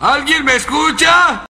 ¿Alguien me escucha?